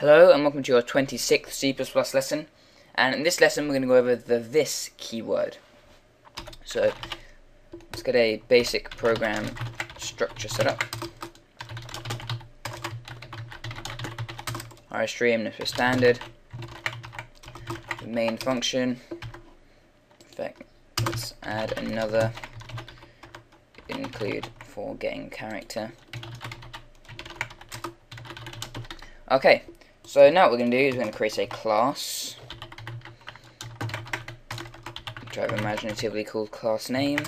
Hello and welcome to your 26th C++ lesson and in this lesson we're going to go over the this keyword. So let's get a basic program structure set up. Our stream is for standard. The main function. In fact, let's add another include for getting character. Okay, so now what we're going to do is we're going to create a class, which I've imaginatively called class name.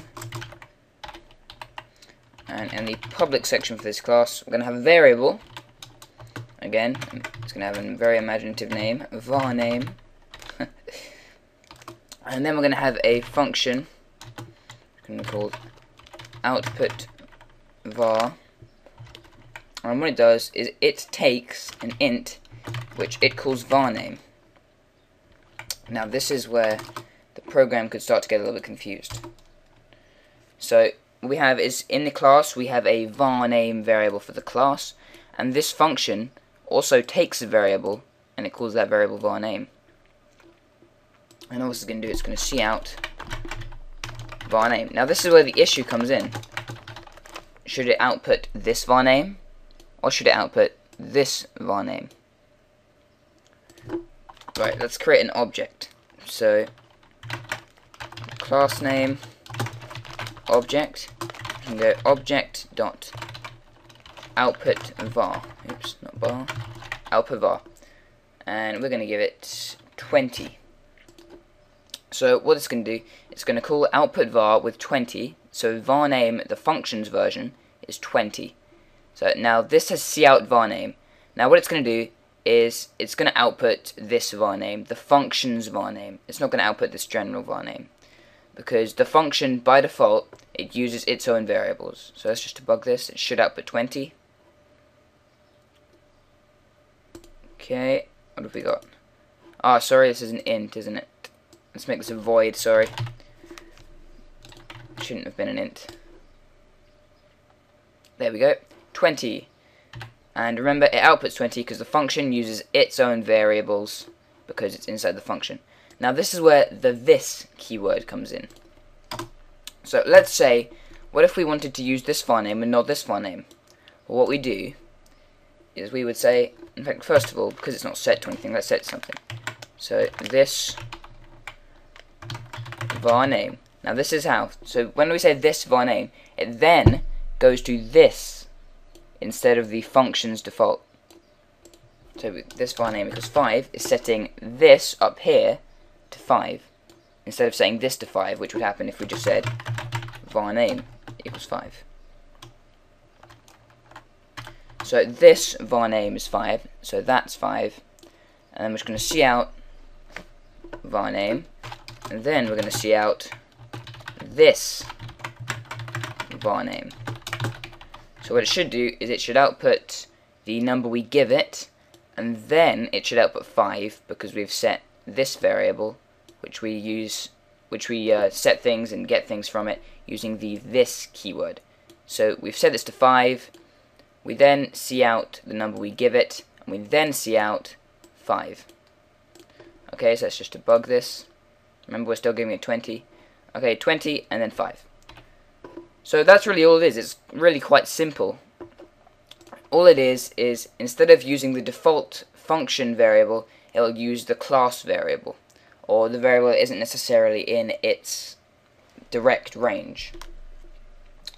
And in the public section for this class, we're going to have a variable. Again, it's going to have a very imaginative name, var name. and then we're going to have a function, called output var. And what it does is it takes an int which it calls varname. Now this is where the program could start to get a little bit confused. So we have is in the class we have a varname variable for the class and this function also takes a variable and it calls that variable varname. And all this is going to do is going to cout varname. Now this is where the issue comes in. Should it output this varname or should it output this varname? Right, let's create an object. So, class name, object, can go object dot output var. Oops, not bar. Output var. And we're going to give it 20. So what it's going to do, it's going to call output var with 20. So var name, the functions version, is 20. So now this has cout var name. Now what it's going to do is it's going to output this var name, the function's var name. It's not going to output this general var name. Because the function, by default, it uses its own variables. So let's just debug this. It should output 20. Okay, what have we got? Ah, oh, sorry, this is an int, isn't it? Let's make this a void, sorry. Shouldn't have been an int. There we go. 20. And remember, it outputs 20 because the function uses its own variables because it's inside the function. Now this is where the this keyword comes in. So let's say, what if we wanted to use this var name and not this var name? Well, what we do is we would say, in fact, first of all, because it's not set to anything, let's set something. So this var name. Now this is how. So when we say this var name, it then goes to this instead of the function's default. So this var name equals 5 is setting this up here to 5 instead of setting this to 5 which would happen if we just said var name equals 5. So this var name is 5 so that's 5 and we're just going to cout var name and then we're going to cout this var name. So what it should do is it should output the number we give it, and then it should output 5 because we've set this variable, which we use, which we uh, set things and get things from it using the this keyword. So we've set this to 5, we then cout the number we give it, and we then cout 5. Okay, so let's just debug this. Remember, we're still giving it 20. Okay, 20 and then 5. So that's really all it is. It's really quite simple. All it is, is instead of using the default function variable, it'll use the class variable. Or the variable that isn't necessarily in its direct range.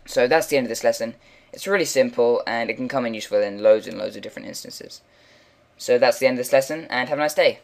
So that's the end of this lesson. It's really simple and it can come in useful in loads and loads of different instances. So that's the end of this lesson and have a nice day.